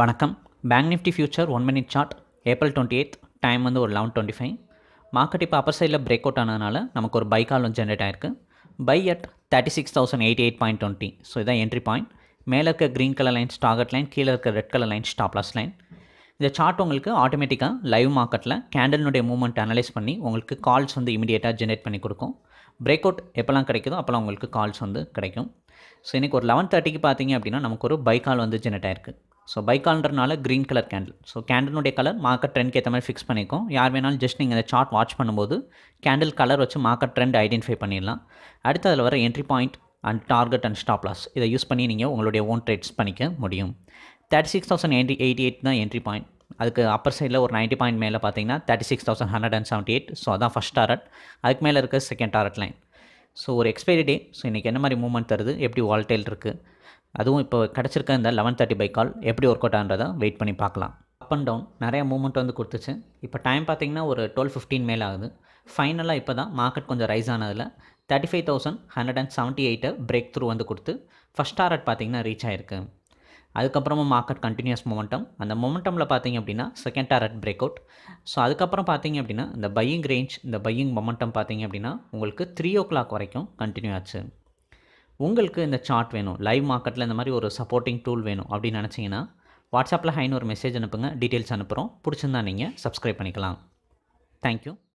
வணக்கம். Bank nifty future one minute chart April twenty eight time வந்து ஒரு eleven twenty five market இப்போ அப்பர் சைடில் பிரேக் அவுட் ஆனதுனால நமக்கு ஒரு பை கால் வந்து ஜென்ரேட் ஆயிருக்கு. Buy at thirty six thousand eighty eight point twenty so இதான் என்ட்ரி பாயிண்ட் மேலே இருக்க green colour line target line கீழே இருக்க red colour line stop loss line இந்த சார்ட் உங்களுக்கு ஆட்டோமேட்டிக்காக லைவ் மார்க்கெட்டில் கேண்டலினுடைய மூவ்மெண்ட் அனலைஸ் பண்ணி உங்களுக்கு கால்ஸ் வந்து இமீடியட்டாக ஜென்ரேட் பண்ணி கொடுக்கும். பிரேக் அவுட் எப்போல்லாம் கிடைக்குதோ அப்போல்லாம் உங்களுக்கு கால்ஸ் வந்து கிடைக்கும். ஸோ இன்றைக்கி ஒரு லெவன் தேர்ட்டிக்கு பார்த்தீங்க அப்படின்னா நமக்கு ஒரு பை கால் வந்து ஜென்ரேட் ஆயிருக்கு. ஸோ பை கால்ன்றனால க்ரீன் கலர் கேண்டில் ஸோ கேண்டிலுடைய கலர் மார்க்கெட் ட்ரெண்ட்க்கு ஏற்ற மாதிரி ஃபிக்ஸ் பண்ணிக்கும் யார் வேணாலும் ஜஸ்ட் நீங்கள் இந்த சார்ட் வாட்ச் பண்ணும்போது கேண்டில் கலர் வச்சு மார்க்கெட் ட்ரெண்ட் ஐடென்டிஃபை பண்ணிடலாம். அடுத்து அதில் வர entry point and target and stop loss இதை யூஸ் பண்ணி நீங்கள் உங்களுடைய ஓன் ட்ரேட்ஸ் பண்ணிக்க முடியும். Thirty six thousand eighty eighty eight தான் என்ட்ரி பாயிண்ட் அதுக்கு அப்பர் சைடில் ஒரு நைன்ட்டி பாயிண்ட் மேலே பார்த்தீங்கன்னா thirty six thousand hundred and seventy eight so அதான் ஃபஸ்ட் டாரட் அதுக்கு மேலே இருக்க செகண்ட் டாரட் லைன் ஸோ ஒரு எக்ஸ்பைரி டே ஸோ இன்றைக்கி என்ன மாதிரி மூவ்மெண்ட் தருது? எப்படி வால்டைல் இருக்குது அதுவும் இப்போ கிடச்சிருக்க இந்த லெவன் தேர்ட்டி பை கால் எப்படி ஒர்க் அவுட் ஆன்றதை வெயிட் பண்ணி பார்க்கலாம். அப் அண்ட் டவுன் நிறைய மூவ்மெண்ட் வந்து கொடுத்துச்சு. இப்போ டைம் பார்த்தீங்கன்னா ஒரு டுவெல் ஃபிஃப்டீன் மேல் ஆகுது. ஃபைனலாக இப்போ தான் மார்க்கெட் கொஞ்சம் rise ஆனதில் thirty five thousand hundred and seventy எயிட்டை break through வந்து கொடுத்து ஃபஸ்ட் டாரட் பார்த்தீங்கன்னா ரீச் ஆயிருக்கு. அதுக்கப்புறமா மார்க்கெட் கண்டினியூஸ் மொமெண்டம் அந்த மொமெண்டமில் பார்த்தீங்க அப்படின்னா second target break out so அதுக்கப்புறம் பார்த்தீங்க அப்படின்னா இந்த பையிங் ரேஞ்ச் இந்த பையிங் மொமெண்டம் பார்த்தீங்க அப்படின்னா உங்களுக்கு த்ரீ ஓ கிளாக் வரைக்கும் கண்டினியூ ஆச்சு. உங்களுக்கு இந்த சார்ட் வேணும். லைவ் மார்க்கெட்டில் இந்த மாதிரி ஒரு சப்போர்ட்டிங் டூல் வேணும் அப்படின்னு நினச்சிங்கன்னா வாட்ஸ்அப்பில் ஹைன்னு ஒரு மெசேஜ் அனுப்புங்க. டீட்டெயில்ஸ் அனுப்புகிறோம் பிடிச்சிருந்தா நீங்கள் சப்ஸ்கிரைப் பண்ணிக்கலாம். தேங்க்யூ